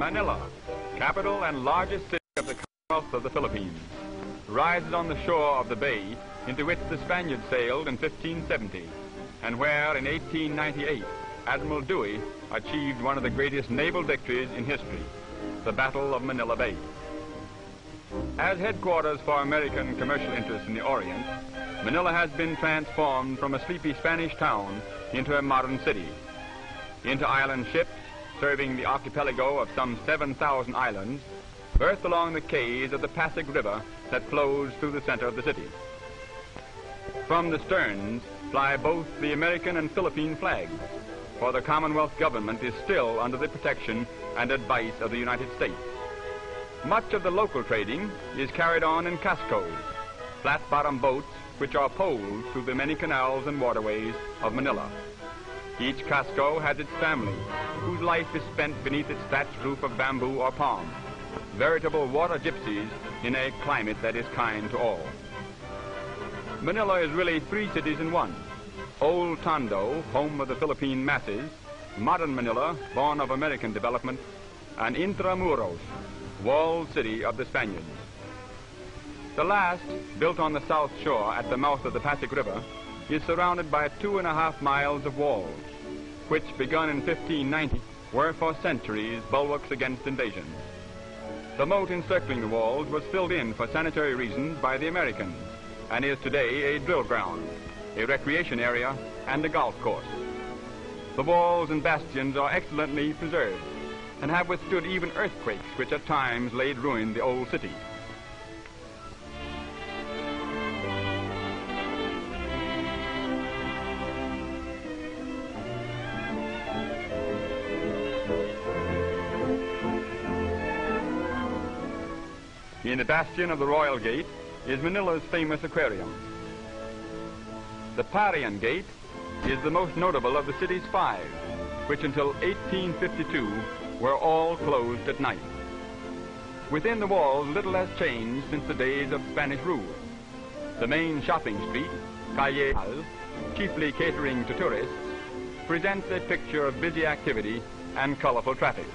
Manila, capital and largest city of the Commonwealth of the Philippines, rises on the shore of the bay into which the Spaniards sailed in 1570, and where in 1898 Admiral Dewey achieved one of the greatest naval victories in history, the Battle of Manila Bay. As headquarters for American commercial interests in the Orient, Manila has been transformed from a sleepy Spanish town into a modern city. Into island ships serving the archipelago of some 7,000 islands, berthed along the quays of the Pasig River that flows through the center of the city. From the sterns fly both the American and Philippine flags, for the Commonwealth government is still under the protection and advice of the United States. Much of the local trading is carried on in cascos, flat-bottom boats which are poled through the many canals and waterways of Manila. Each casco has its family, whose life is spent beneath its thatched roof of bamboo or palm, veritable water gypsies in a climate that is kind to all. Manila is really three cities in one. Old Tondo, home of the Philippine masses, modern Manila, born of American development, and Intramuros, walled city of the Spaniards. The last, built on the south shore at the mouth of the Pasig River, is surrounded by two and a half miles of walls, which, begun in 1590, were for centuries bulwarks against invasion. The moat encircling the walls was filled in for sanitary reasons by the Americans and is today a drill ground, a recreation area, and a golf course. The walls and bastions are excellently preserved and have withstood even earthquakes which at times laid ruin the old city. In the bastion of the Royal Gate is Manila's famous aquarium. The Parian Gate is the most notable of the city's five, which until 1852 were all closed at night. Within the walls, little has changed since the days of Spanish rule. The main shopping street, Calle Real, chiefly catering to tourists, presents a picture of busy activity and colorful traffic.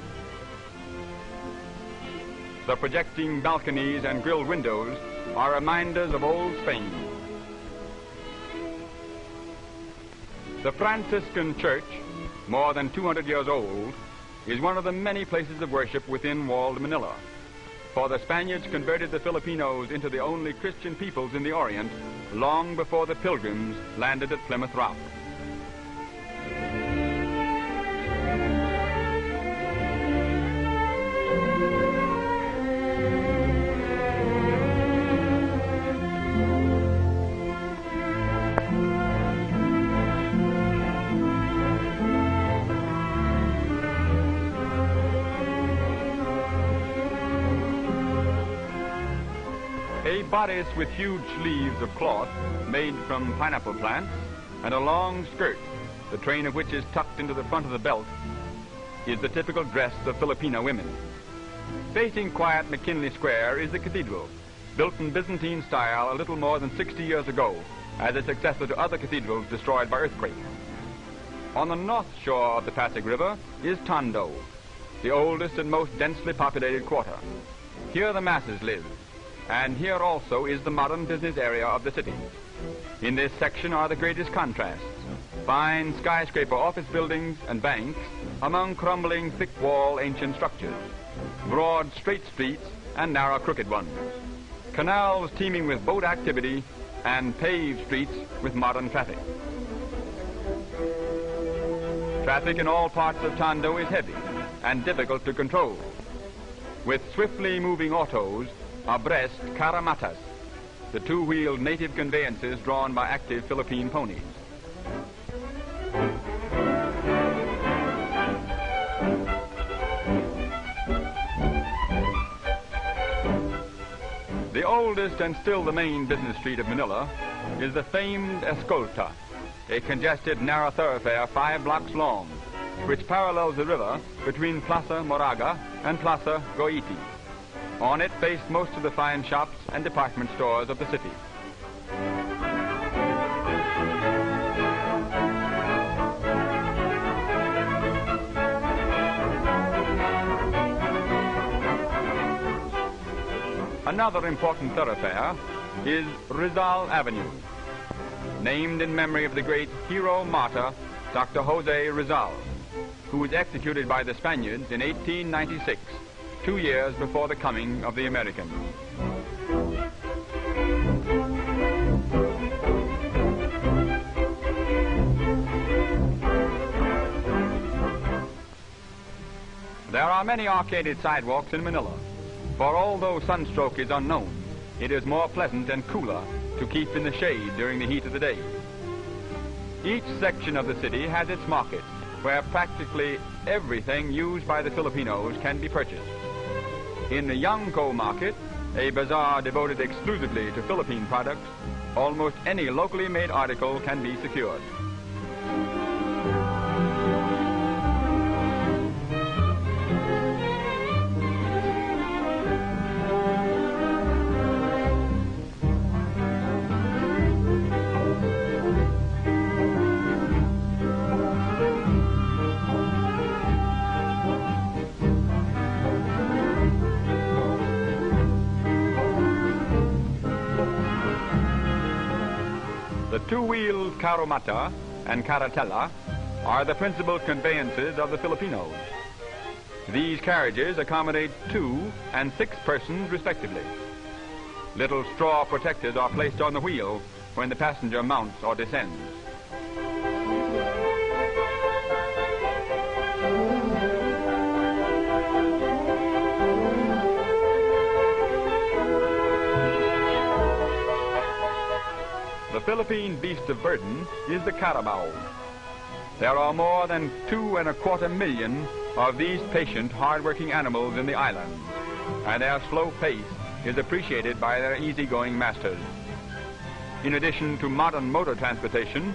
The projecting balconies and grilled windows are reminders of old Spain. The Franciscan Church, more than 200 years old, is one of the many places of worship within walled Manila. For the Spaniards converted the Filipinos into the only Christian peoples in the Orient long before the pilgrims landed at Plymouth Rock. A bodice with huge sleeves of cloth made from pineapple plants and a long skirt, the train of which is tucked into the front of the belt, is the typical dress of Filipino women. Facing quiet McKinley Square is the cathedral, built in Byzantine style a little more than 60 years ago as a successor to other cathedrals destroyed by earthquake. On the north shore of the Pasig River is Tondo, the oldest and most densely populated quarter. Here the masses live, and here also is the modern business area of the city. In this section are the greatest contrasts. Fine skyscraper office buildings and banks among crumbling thick wall ancient structures. Broad straight streets and narrow crooked ones. Canals teeming with boat activity and paved streets with modern traffic. Traffic in all parts of Tondo is heavy and difficult to control. With swiftly moving autos abreast caromatas, the two-wheeled native conveyances drawn by active Philippine ponies. The oldest and still the main business street of Manila is the famed Escolta, a congested narrow thoroughfare five blocks long, which parallels the river between Plaza Moraga and Plaza Goiti. On it faced most of the fine shops and department stores of the city. Another important thoroughfare is Rizal Avenue, named in memory of the great hero martyr, Dr. Jose Rizal, who was executed by the Spaniards in 1896, two years before the coming of the Americans. There are many arcaded sidewalks in Manila, for although sunstroke is unknown, it is more pleasant and cooler to keep in the shade during the heat of the day. Each section of the city has its market, where practically everything used by the Filipinos can be purchased. In the Yangco market, a bazaar devoted exclusively to Philippine products, almost any locally made article can be secured. The two-wheeled caromata and caratella are the principal conveyances of the Filipinos. These carriages accommodate two and six persons respectively. Little straw protectors are placed on the wheel when the passenger mounts or descends. Philippine beast of burden is the carabao. There are more than two and a quarter million of these patient, hard-working animals in the islands, and their slow pace is appreciated by their easygoing masters. In addition to modern motor transportation,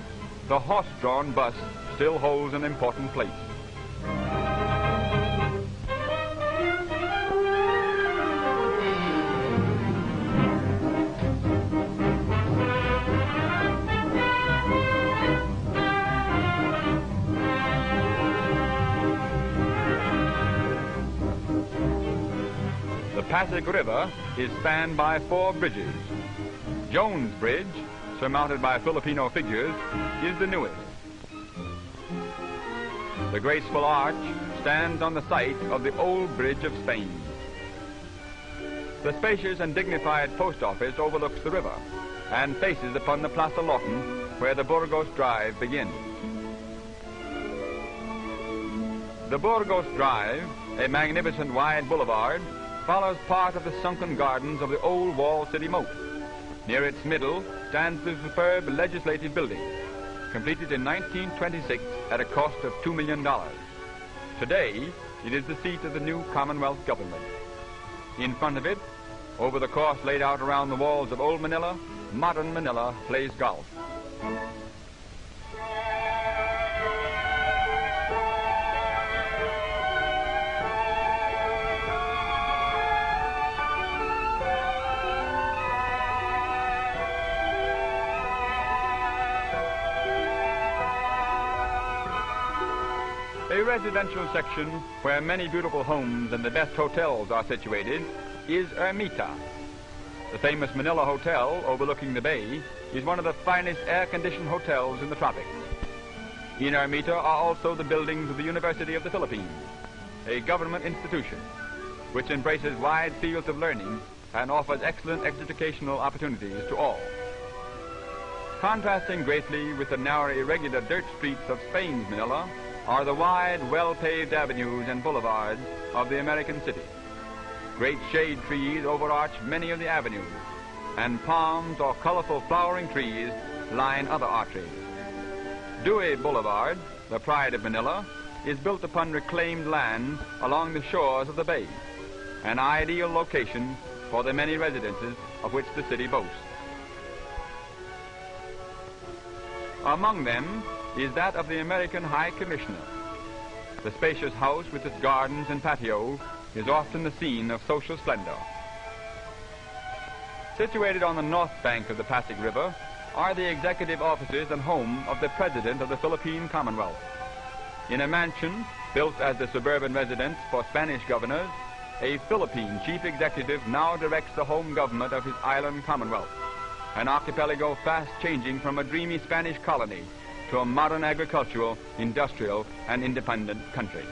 the horse-drawn bus still holds an important place. The Pasig River is spanned by four bridges. Jones Bridge, surmounted by Filipino figures, is the newest. The graceful arch stands on the site of the old bridge of Spain. The spacious and dignified post office overlooks the river and faces upon the Plaza Lawton where the Burgos Drive begins. The Burgos Drive, a magnificent wide boulevard, follows part of the sunken gardens of the old wall city moat. Near its middle stands the superb legislative building, completed in 1926 at a cost of $2 million. Today, it is the seat of the new Commonwealth government. In front of it, over the course laid out around the walls of Old Manila, modern Manila plays golf. Residential section where many beautiful homes and the best hotels are situated is Ermita. The famous Manila Hotel overlooking the bay is one of the finest air-conditioned hotels in the tropics. In Ermita are also the buildings of the University of the Philippines, a government institution which embraces wide fields of learning and offers excellent educational opportunities to all. Contrasting greatly with the narrow, irregular dirt streets of Spain's Manila are the wide, well-paved avenues and boulevards of the American city. Great shade trees overarch many of the avenues, and palms or colorful flowering trees line other arteries. Dewey Boulevard, the pride of Manila, is built upon reclaimed land along the shores of the bay, an ideal location for the many residences of which the city boasts. Among them is that of the American High Commissioner. The spacious house with its gardens and patio is often the scene of social splendor. Situated on the north bank of the Pasig River are the executive offices and home of the President of the Philippine Commonwealth. In a mansion built as the suburban residence for Spanish governors, a Philippine chief executive now directs the home government of his island commonwealth, an archipelago fast changing from a dreamy Spanish colony to a modern agricultural, industrial, and independent country.